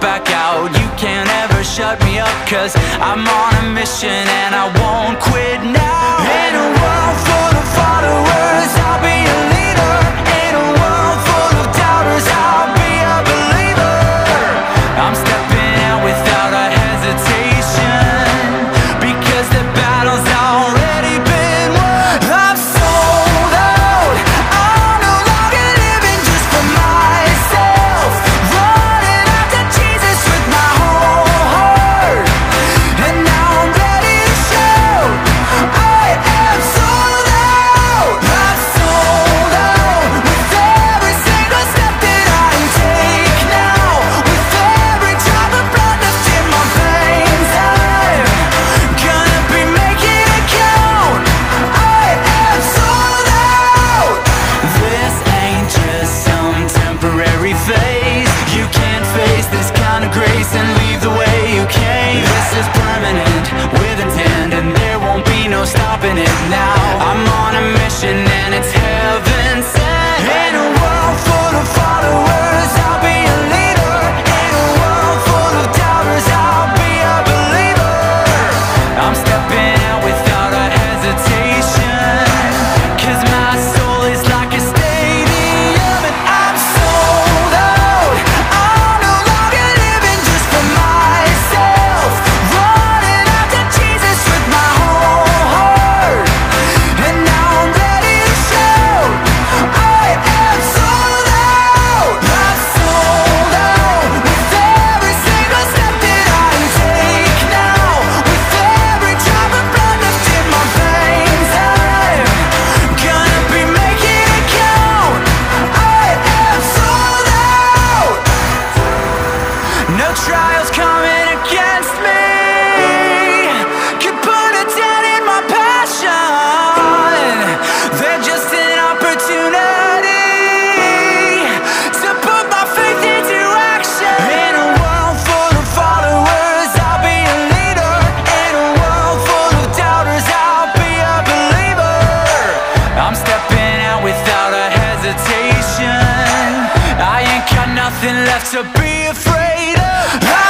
back out. You can't ever shut me up Cause I'm on a mission Face. You can't face this kind of grace And leave the way you came. This is permanent, with intent And there won't be no stopping it now. I'm on a mission and it's trials coming against me. nothing left to be afraid of. I